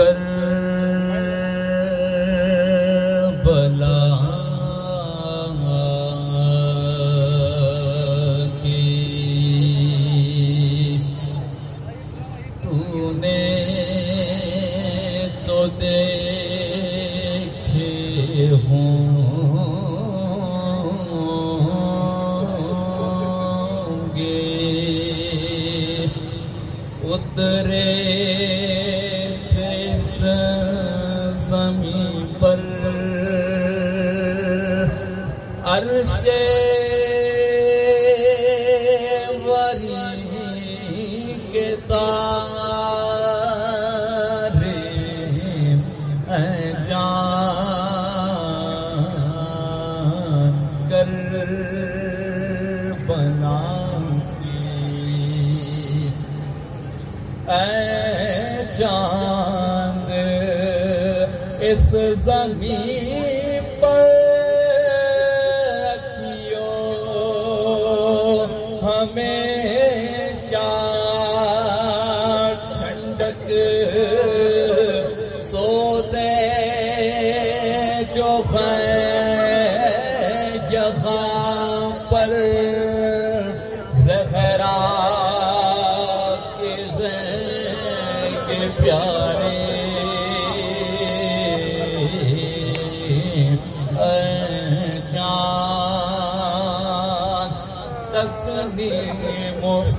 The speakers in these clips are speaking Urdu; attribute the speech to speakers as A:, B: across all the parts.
A: کر بلا تو نے زمین پر۔ عرش وری کے تارے اے جان کر بناؤں اے اس زمین پر رکھیو ہمیشہ ٹھنڈک سوتے جو ہے یہاں پر زہرا کے زین کے پیارے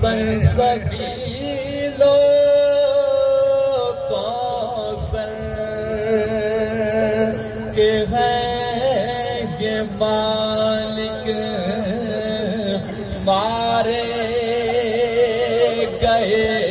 A: سر و سنسبیلو کوثر کے ہیں یہ مالک مارے گئے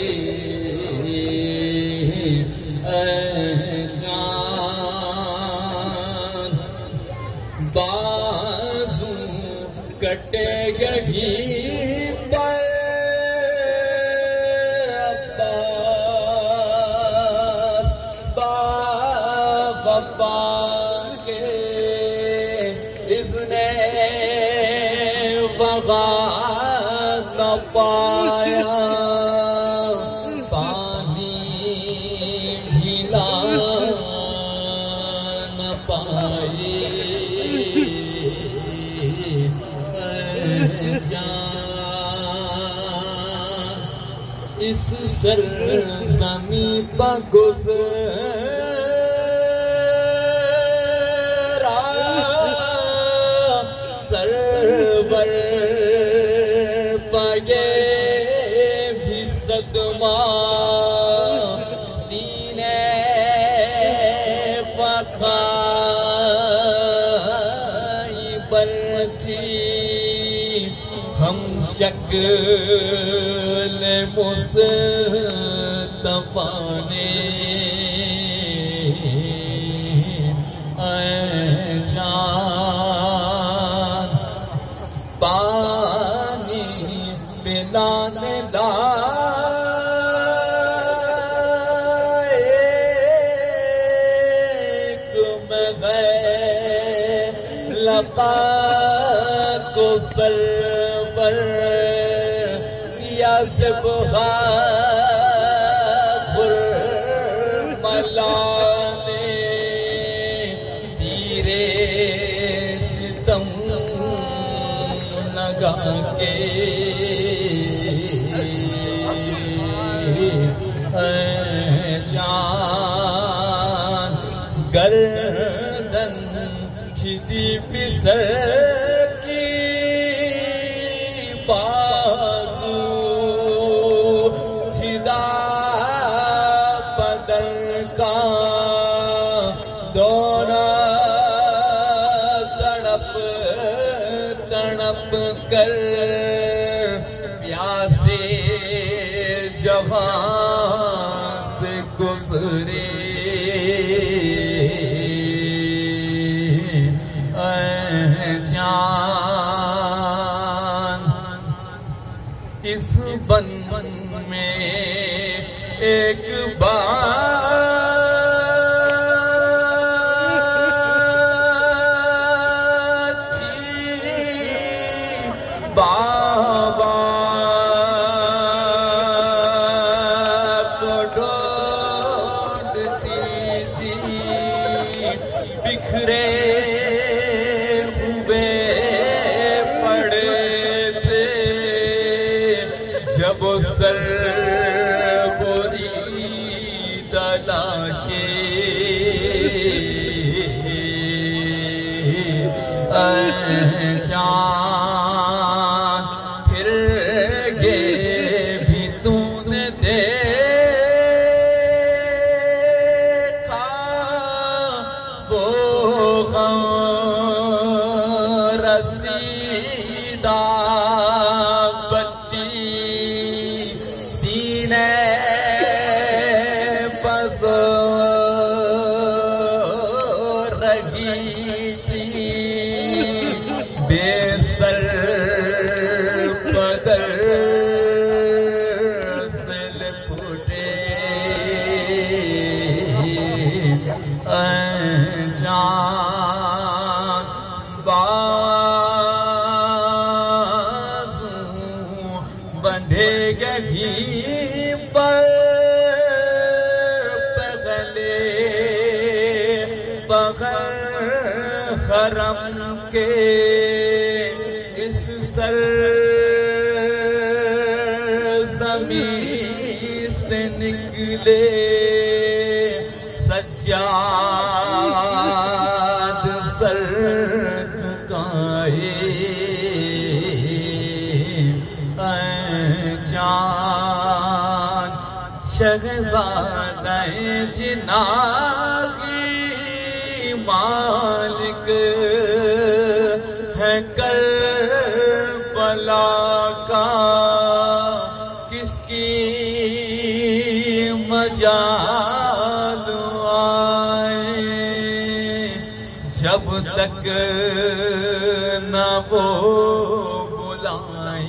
A: کے اس نے وغا نہ پایا۔ پانی بھیلا نہ پائی۔ جان، اس سر زمین پر صدمہ سینے پکھائی برچی ہم شکل مصطفیٰ نے کو سر کیا سے بخار ملا نے تیرے ستم نگا کے far. جب زمین سے نکلے۔ سجاد سر چکائے جان شہزادہ جنا کی مالک۔ جب تک نہ وہ بلائیں۔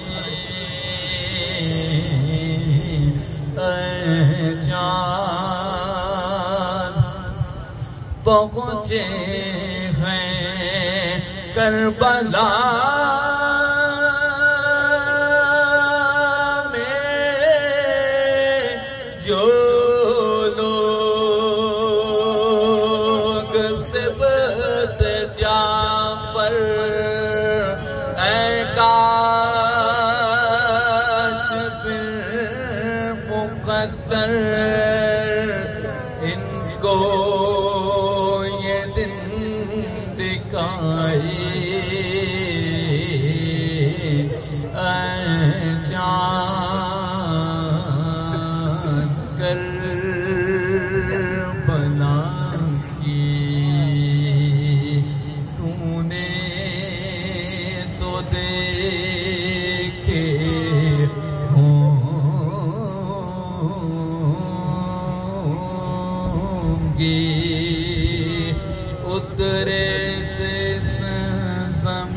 A: اے جان پہنچے ہیں کربلا۔ مقدر ان کو یہ دن دکھائی اے جان کر بنا کی۔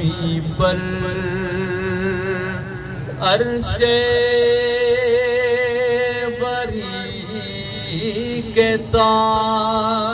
A: زمین پر عرش بری کے تار